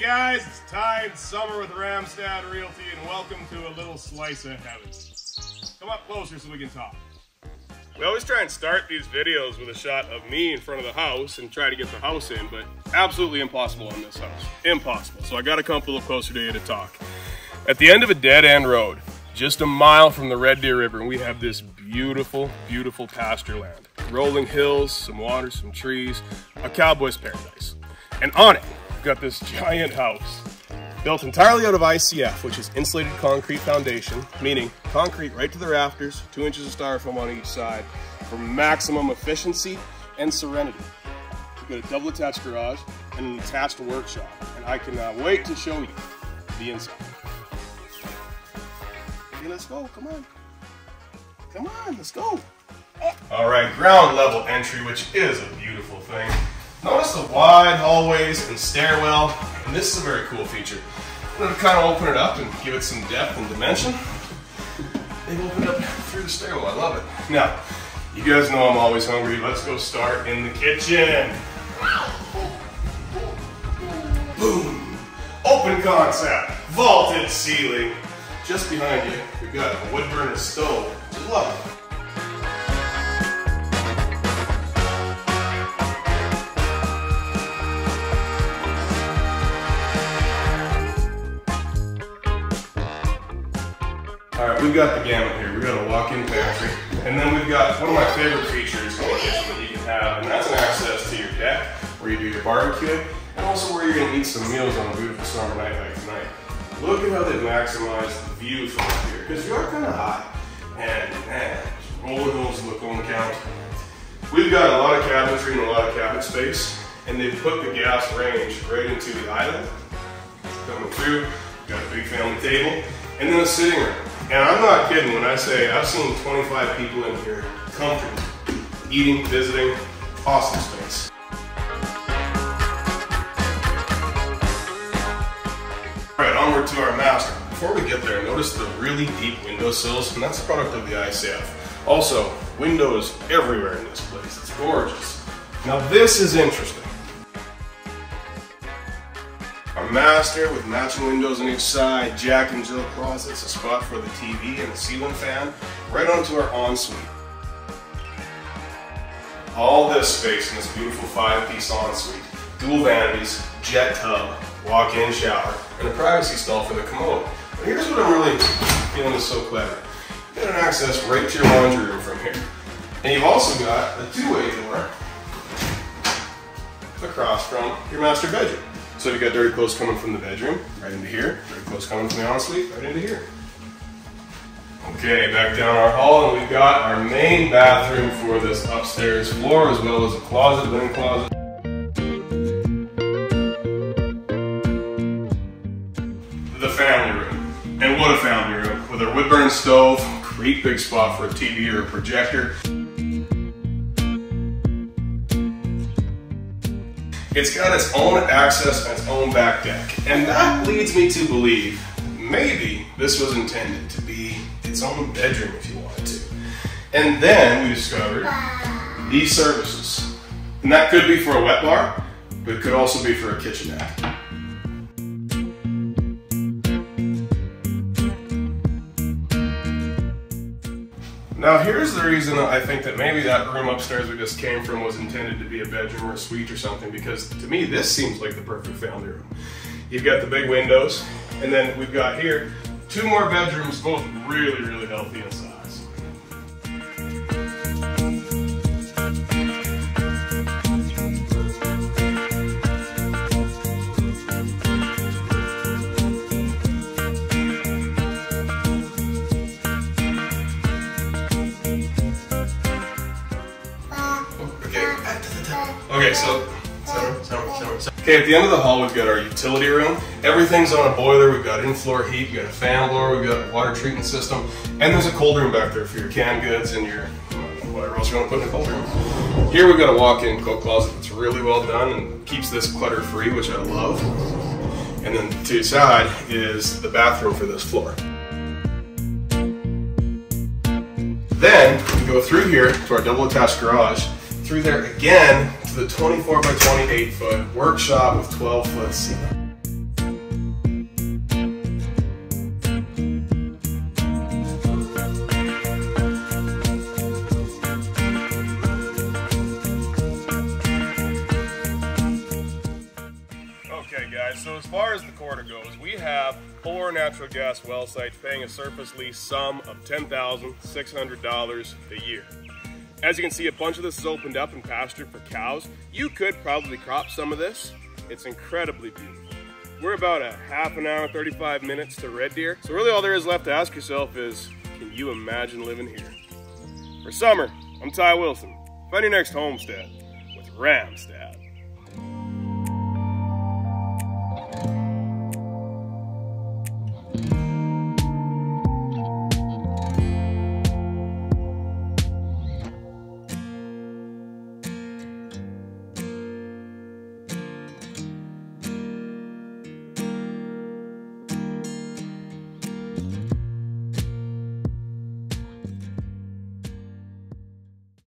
Guys, it's Tide Summer with Ramstad Realty, and welcome to a little slice of heaven. Come up closer so we can talk. We always try and start these videos with a shot of me in front of the house and try to get the house in, but absolutely impossible on this house. Impossible. So I gotta come a little closer to you to talk. At the end of a dead end road, just a mile from the Red Deer River, we have this beautiful, beautiful pasture land. Rolling hills, some water, some trees, a cowboy's paradise. And on it, we've got this giant house built entirely out of ICF, which is insulated concrete foundation, meaning concrete right to the rafters, two inches of styrofoam on each side for maximum efficiency and serenity. We've got a double attached garage and an attached workshop, and I cannot wait to show you the inside. Okay, let's go, come on. Come on, let's go. All right, ground level entry, which is a beautiful thing. Wide hallways and stairwell, and this is a very cool feature. I'm gonna kind of open it up and give it some depth and dimension. They've opened up through the stairwell, I love it. Now, you guys know I'm always hungry. Let's go start in the kitchen. Boom. Open concept, vaulted ceiling. Just behind you, we've got a wood burner stove. Love it. All right, we've got the gamut here. We've got a walk-in pantry, and then we've got one of my favorite features that you can have, and that's an access to your deck where you do your barbecue, and also where you're gonna eat some meals on a beautiful summer night like tonight. Look at how they've maximized the view from up here, because you are kind of high, and man, roller hills look on the count. We've got a lot of cabinetry and a lot of cabinet space, and they've put the gas range right into the island. Coming through, got a big family table, and then a sitting room. And I'm not kidding when I say I've seen 25 people in here comfortable, eating, visiting, awesome space. All right, onward to our master. Before we get there, notice the really deep window sills, and that's a product of the ICF. Also, windows everywhere in this place. It's gorgeous. Now this is interesting. Our master with matching windows on each side, Jack and Jill closets, a spot for the TV and a ceiling fan, right onto our ensuite. All this space in this beautiful five-piece ensuite. Dual vanities, jet tub, walk-in shower, and a privacy stall for the commode. But here's what I'm really feeling is so clever. You got an access right to your laundry room from here. And you've also got a two-way door across from your master bedroom. So you got dirty clothes coming from the bedroom, right into here. Dirty clothes coming from the ensuite, right into here. Okay, back down our hall, and we've got our main bathroom for this upstairs floor, as well as a closet, linen closet. The family room. And what a family room. With our wood burning stove, great big spot for a TV or a projector. It's got its own access and its own back deck. And that leads me to believe maybe this was intended to be its own bedroom if you wanted to. And then we discovered these services. And that could be for a wet bar, but it could also be for a kitchenette. Now here's the reason I think that maybe that room upstairs we just came from was intended to be a bedroom or a suite or something because to me this seems like the perfect family room. You've got the big windows and then we've got here two more bedrooms both really really healthy in okay so. Okay, at the end of the hall, we've got our utility room. Everything's on a boiler. We've got in-floor heat. We've got a fan blower. We've got a water treatment system. And there's a cold room back there for your canned goods and your uh, whatever else you want to put in a cold room. Here we've got a walk-in coat closet that's really well done and keeps this clutter-free, which I love. And then to the side is the bathroom for this floor. Then we go through here to our double attached garage, through there again the 24 by 28 foot workshop with 12 foot ceiling. Okay guys, so as far as the quarter goes, we have four natural gas well sites paying a surface lease sum of $10,600 a year. As you can see, a bunch of this is opened up and pastured for cows. You could probably crop some of this. It's incredibly beautiful. We're about a half an hour, 35 minutes to Red Deer. So really all there is left to ask yourself is, can you imagine living here? For summer, I'm Ty Wilson. Find your next homestead with Ramstad.